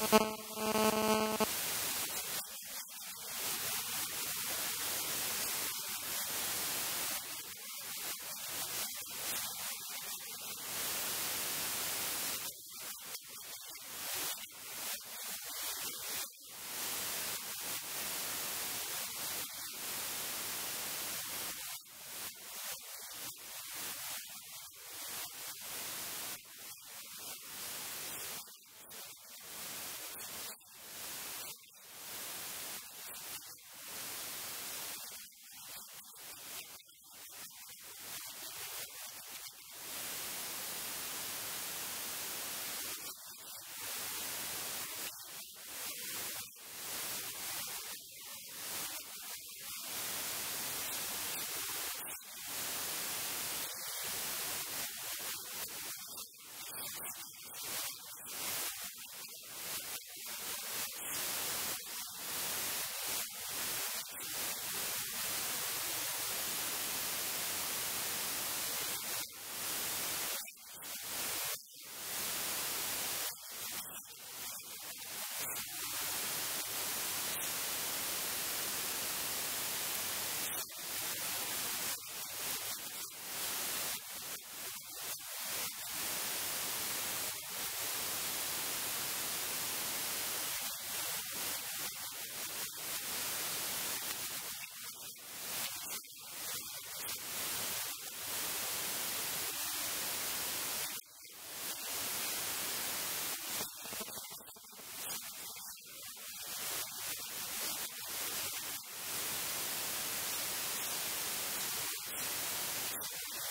you